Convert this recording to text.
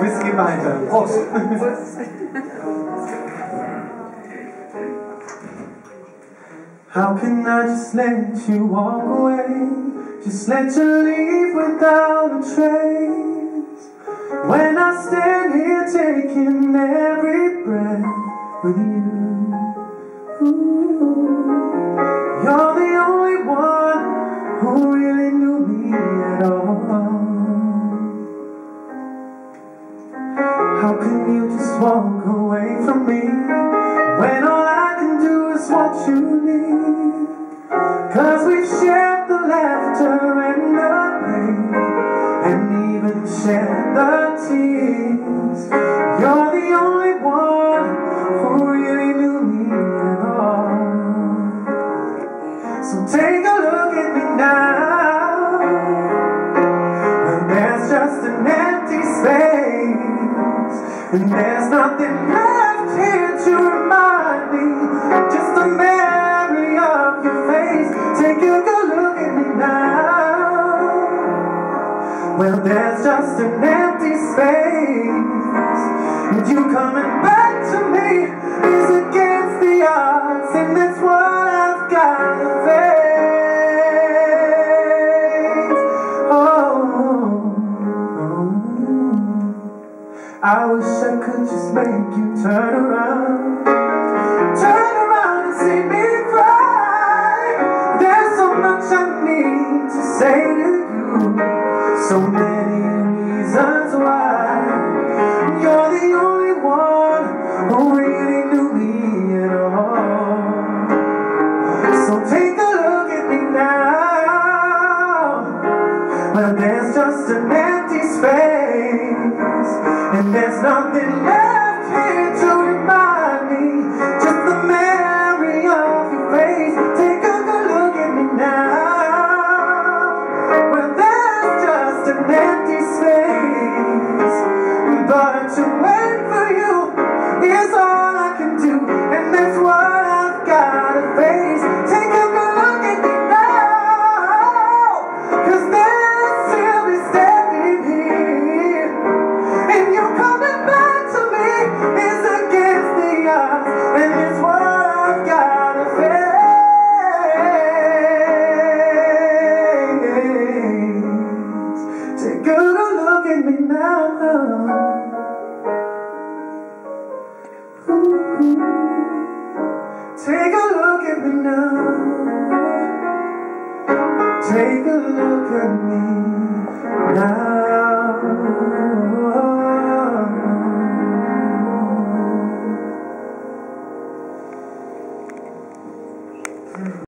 Geht weiter. Prost. How can I just let you walk away? Just let you leave without a trace. When I stand here taking every breath with you. Ooh, you're the How can you just walk away from me when all I can do is what you need? Cause we've shared the laughter and the pain, and even shared the tears. You're the only one who really knew me at all. So take a look at me now, when there's just an empty space, and there's nothing left here to remind me, just a memory of your face. Take a good look at me now. Well, there's just an empty space, and you coming back to me is against the odds, and that's what I wish I could just make you turn around, Well, there's just an empty space, and there's nothing left here Take a look at me now. Take a look at me now.